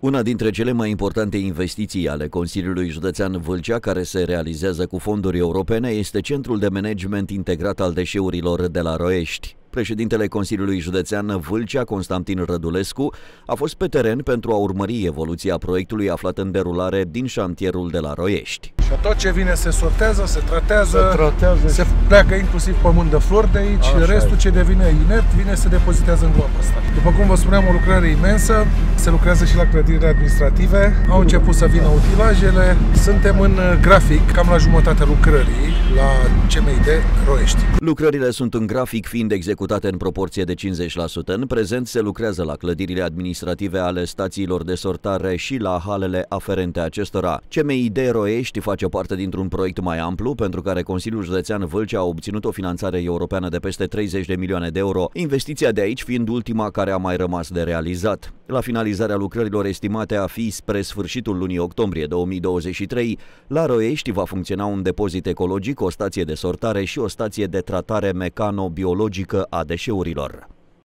Una dintre cele mai importante investiții ale Consiliului Județean Vâlcea, care se realizează cu fonduri europene, este Centrul de Management Integrat al Deșeurilor de la Roiești. Președintele Consiliului Județean Vâlcea, Constantin Rădulescu, a fost pe teren pentru a urmări evoluția proiectului aflat în derulare din șantierul de la Roiești. Și tot ce vine se sortează, se tratează, se, tratează se pleacă inclusiv pământ de flori de aici, Așa restul ce devine inert vine se depozitează în groapa asta. După cum vă spuneam, o lucrare imensă, se lucrează și la clădirile administrative, au început să vină utilajele, suntem în grafic, cam la jumătatea lucrării, la CMID Roiești. Lucrările sunt în grafic fiind executate în proporție de 50%. În prezent se lucrează la clădirile administrative ale stațiilor de sortare și la halele aferente acestora. CMID Roiești face parte dintr-un proiect mai amplu pentru care Consiliul Județean Vâlcea a obținut o finanțare europeană de peste 30 de milioane de euro, investiția de aici fiind ultima care a mai rămas de realizat. La finalizarea lucrărilor estimate a fi spre sfârșitul lunii octombrie 2023, la Roiești va funcționa un depozit ecologic, o stație de sortare și o stație de tratare mecano-biologică a deșeurilor.